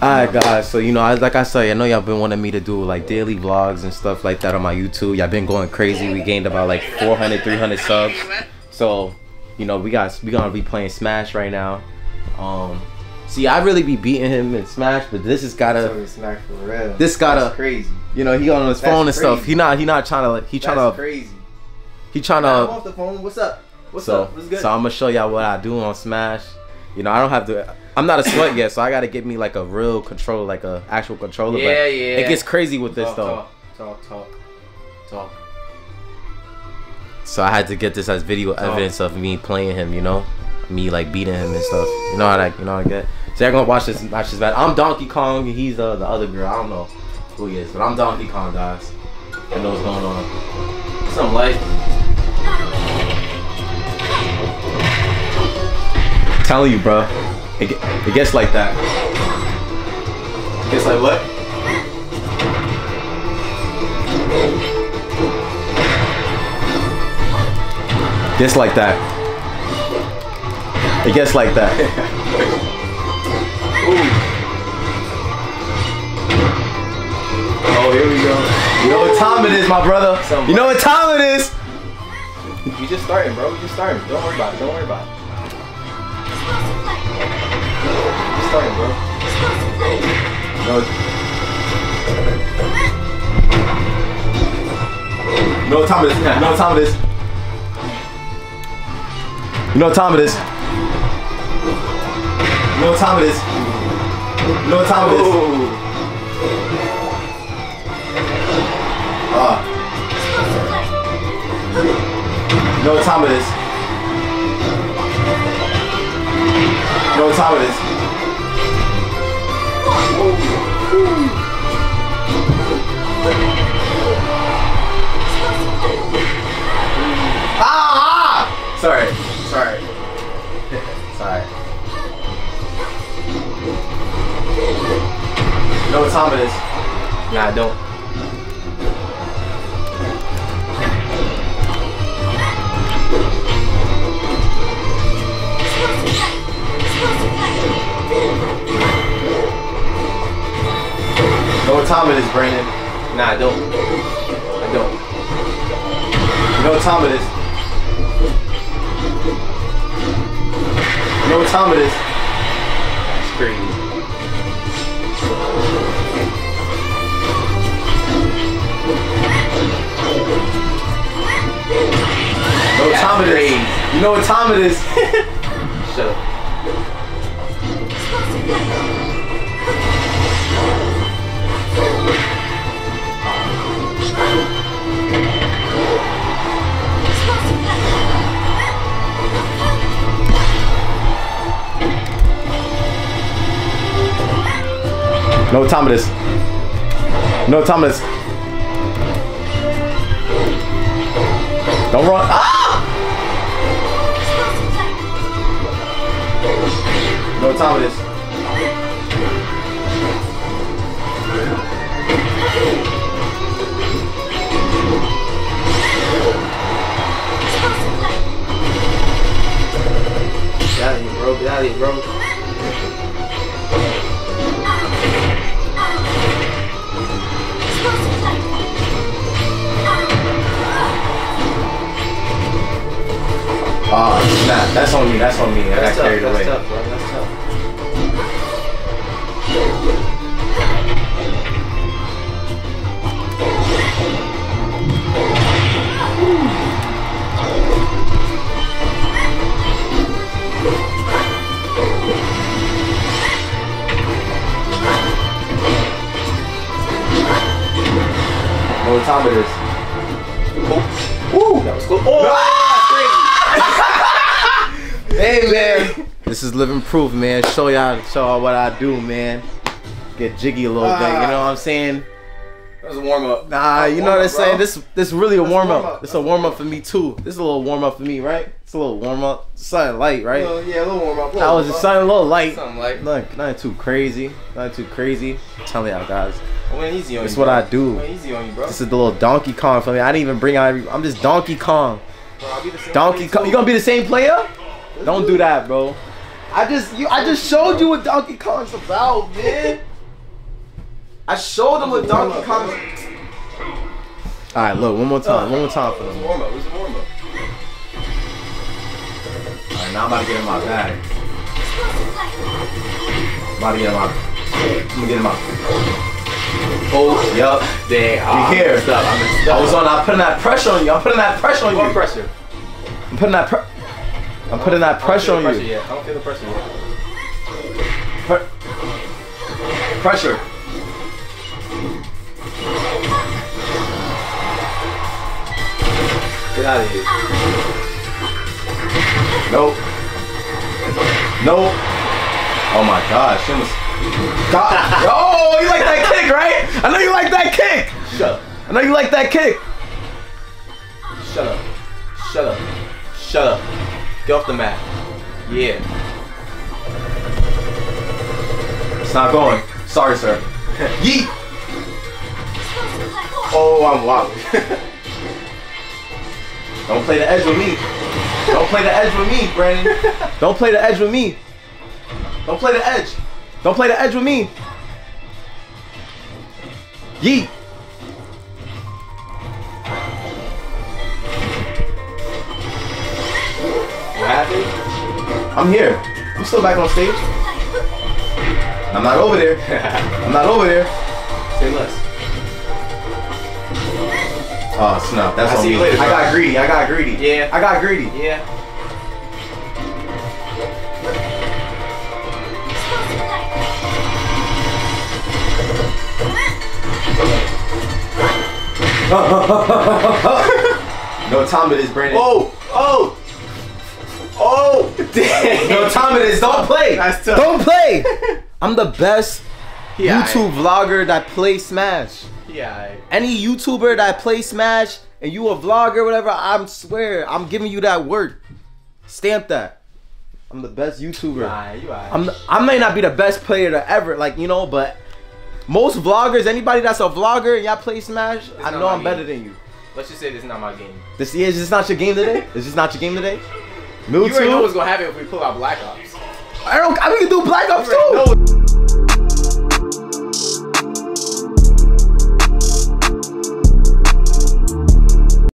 Alright guys, so you know, I, like I said, I know y'all been wanting me to do like daily vlogs and stuff like that on my YouTube. Y'all been going crazy. We gained about like 400, 300 subs. So, you know, we got we gonna be playing Smash right now. Um, see, I really be beating him in Smash, but this has gotta, Smash for real. This gotta- That's crazy. you know, he on his That's phone and stuff. He not he not trying to like he trying That's to crazy. he trying Nah, I'm off the phone. What's up? What's So, up? What's good? so I'm gonna show y'all what I do on Smash. You know, I don't have to. I'm not a sweat yet, so I gotta get me like a real controller, like a actual controller. Yeah, but yeah. It gets crazy with this talk, though. Talk, talk, talk, talk. So I had to get this as video evidence of me playing him, you know, me like beating him and stuff. You know how that, you know how I get. So you're gonna watch this match this bad. I'm Donkey Kong, and he's uh, the other girl. I don't know who he is, but I'm Donkey Kong, guys. I know what's going on. Some like. Telling you, bro. It, it gets like that. It gets like what? Gets like that. It gets like that. Oh, here we go. You know what time it is, my brother. You know what time it is. We just starting, bro. We just starting. Don't worry about it. Don't worry about it. Starting, bro. No. What time it is? You know what time it is? You know what time it is? You know what time it is? You know what time it is? Uh. You know what time it is? You know what time it is? Ah! Sorry. Sorry. Sorry. You know what time it is? Nah, don't. Time it is, Brandon? Nah, I don't. I don't. You know what time it is? You know what time it is? That's crazy. You know what time it is? You know what time it is? Shut up. What time it is? Don't run. Ah! You know that's on me. That's on me. I got tough. carried That's away. tough, bro. That's tough. What time it is? Woo! That was cool. Oh! Hey man, this is living proof, man. Show y'all, show y'all what I do, man. Get jiggy a little bit. You know what I'm saying? That was a warm up. Nah, you know what I'm saying. This this really a warm up. This a warm up for me too. This is a little warm up for me, right? It's a little warm up. Something light, right? Well, yeah, a little warm up. I was just something a little light. Something like. Nothing, nothing too crazy. Nothing too crazy. I'm telling y'all guys. I went easy on That's you. what bro. I do. I went easy on you, bro. This is the little Donkey Kong for me. I didn't even bring out. every- I'm just Donkey Kong. Bro, I'll be the same Donkey Kong. You gonna be the same player? Don't do that, bro. I just you. I just showed you what Donkey Kong's about, man. I showed him a Donkey warm-up, Kong. All right, look, one more time, one more time for them. Warm up. What's the warm up? All right, now I'm about to get in my bag. I'm about to get in my. I'm gonna get in my. Oh, yup. Dang. You here? I messed up. I messed up. I was on. I'm putting that pressure on you. I'm putting that pressure on More you. pressure. I'm putting that. Pre- I'm putting that pressure on don't feel the you. pressure yet. I don't feel the pressure yet. Pre- pressure. Get out of here. Nope. Nope. Oh my gosh. She was. God. Oh, you like that kick, right? I know you like that kick. Shut up. I know you like that kick. Shut up. Shut up. Shut up. Get off the mat. Yeah. It's not going. Sorry, sir. Yeet. Oh, I'm wobbling. Don't play the edge with me. Don't play the edge with me, Brandon. Don't play the edge with me. Don't play the edge. Don't play the edge with me. Yeet. Happened? I'm here. I'm still back on stage. I'm not over there. I'm not over there. Say less. Oh snap! That's I'll on me. later, I got greedy. I got greedy. Yeah. I got greedy. Yeah. No time it is, Brandon. Oh! Oh! Dang! No time it is. Don't play. Don't play. I'm the best Yeah, YouTube vlogger that plays Smash. Yeah. Any YouTuber that plays Smash and you a vlogger, whatever, I'm swear I'm giving you that word. Stamp that. I'm the best YouTuber. You. I'm the, I may not be the best player to ever, like you know, but most vloggers, anybody that's a vlogger and y'all play Smash, I know I'm better than you. Let's just say this is not my game. This is this not your game today? Is this not your game today? You already know what's gonna happen if we pull out Black Ops. I don't. I mean, you can do Black Ops too. know